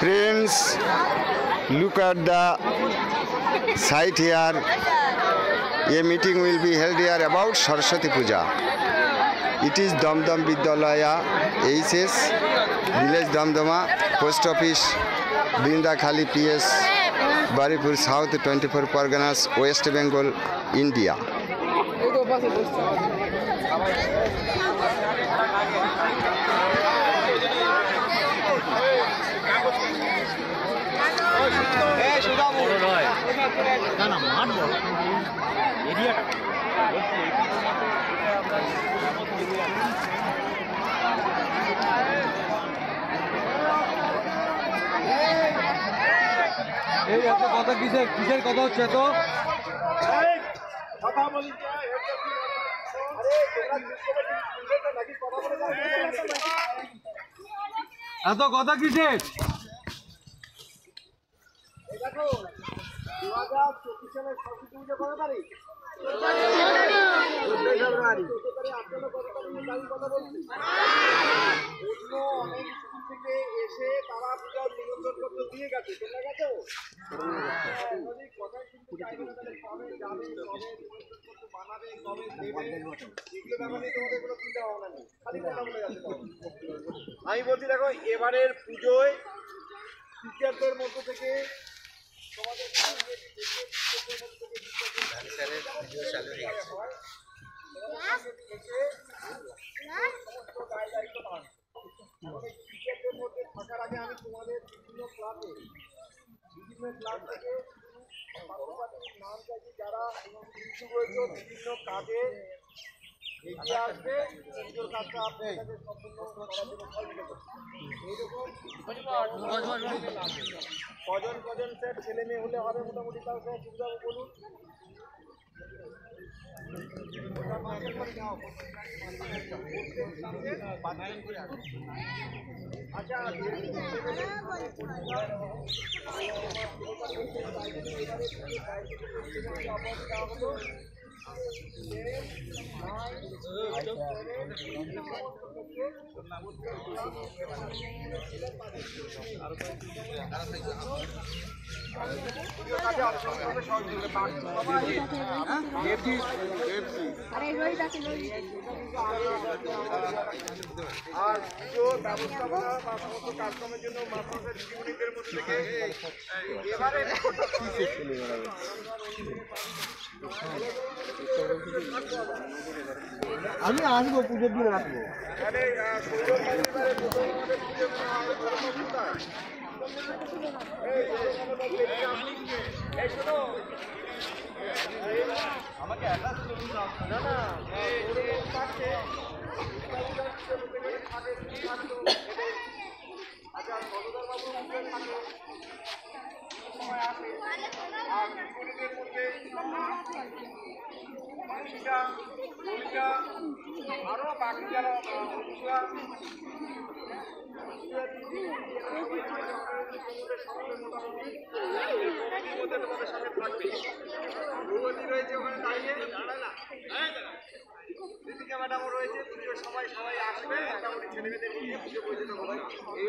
Friends, look at the site here. A meeting will be held here about Saraswati Puja. It is Damdam Vidyalaya, HS, Village Damdama, Post Office, Brinda Khali PS, Baripur South, 24 Parganas, West Bengal, India. না না মাঠ বড় এরিয়াটা এই এত কথা কিসের কিসের কথা হচ্ছে তো এত কথা কিসের কথা আমি বলছি দেখো এবারের পুজোয় টিচারদের মধ্য থেকে থাকার আগে আমি তোমাদের বিভিন্ন ক্লাসে বিভিন্ন ক্লাস থেকে ছাত্রছাত্রীর যারা যুক্ত রয়েছে বিভিন্ন কাজে কজন কজন স্যার ছেলে মেয়ে হলে হবে মোটামুটি তাও স্যার সুবিধা বলুন। যাও আচ্ছা। আর ব্যবস্থাপনা বা কাজকর্মের জন্য দিদিমণিদের মধ্যে আমি আসব পুজোর দিন আসব। আমাকে মুখে থাকো সময় আসে আর বিপরীতের মধ্যে মানসিকা ভূমিকা বাকি যারা তোমাদের রয়েছে ওখানে দাঁড়িয়ে রয়েছে পুজোর সবাই সবাই আসবে মোটামুটি ছেলে মেয়েদের নিয়ে পুজো পরিচালনা হবে এই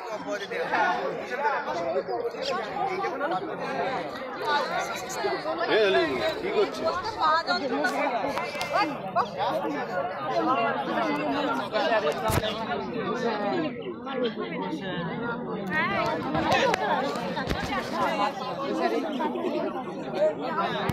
ব্যাপার। হ্যাঁ